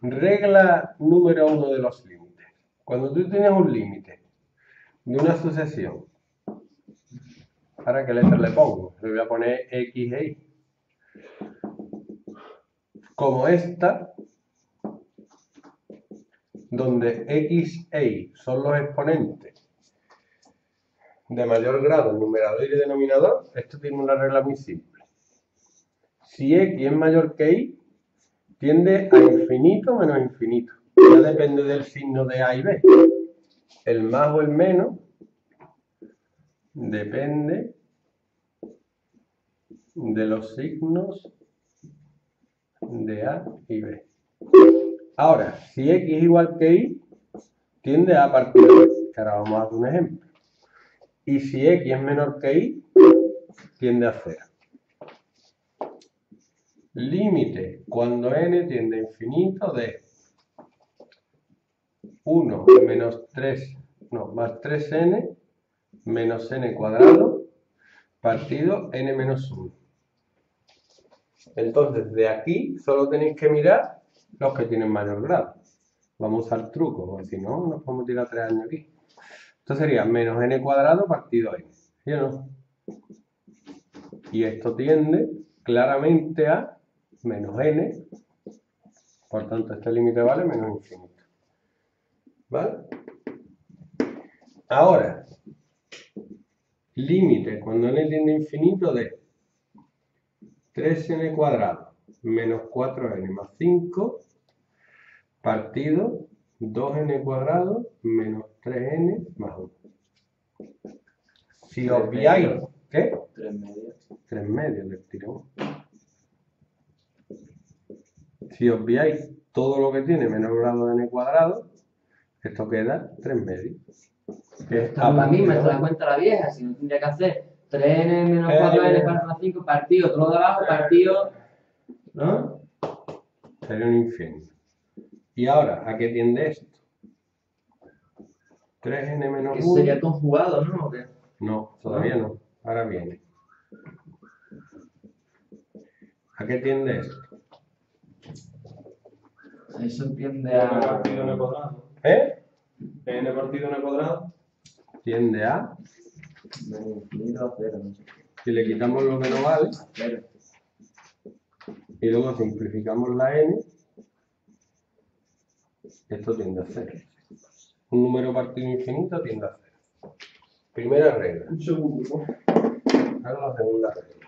Regla número uno de los límites. Cuando tú tienes un límite de una sucesión, ¿para qué letra le pongo? Le voy a poner X e Y. Como esta, donde X e Y son los exponentes de mayor grado numerador y denominador, esto tiene una regla muy simple. Si X es mayor que Y, tiende a infinito menos infinito. Ya depende del signo de A y B. El más o el menos depende de los signos de A y B. Ahora, si X es igual que Y, tiende a partir de B, ahora vamos a hacer un ejemplo. Y si X es menor que Y, tiende a 0. Límite cuando n tiende a infinito de 1 menos 3, no, más 3n menos n cuadrado partido n menos 1. Entonces, de aquí solo tenéis que mirar los que tienen mayor grado. Vamos a usar truco, porque si no, nos podemos tirar 3 años aquí. Esto sería menos n cuadrado partido n. ¿Sí o no? Y esto tiende claramente a menos n, por tanto este límite vale menos infinito. ¿Vale? Ahora, límite cuando n tiende a infinito de 3n cuadrado menos 4n más 5 partido 2n cuadrado menos 3n más 1. Si obviáis, ¿qué? 3 medios. 3 medios le tiramos. Si obviáis todo lo que tiene menor grado de n cuadrado, esto queda 3 medios. Que es la a misma, de da cuenta la vieja, si no tendría que hacer 3n menos 4n más 5 partido, todo lo de abajo partido, ¿no? Sería un infierno. ¿Y ahora a qué tiende esto? 3n menos Que 1. sería conjugado, ¿no? ¿O qué? No, todavía no. Ahora viene. ¿A qué tiende esto? Eso tiende n a... partido n cuadrado. ¿Eh? n partido n cuadrado. Tiende a. Menos infinito a cero, no sé qué. Si le quitamos lo que no vale A cero. y luego simplificamos la n, esto tiende a 0. Un número partido infinito tiende a 0. Primera regla. Un segundo. Ahora la segunda regla.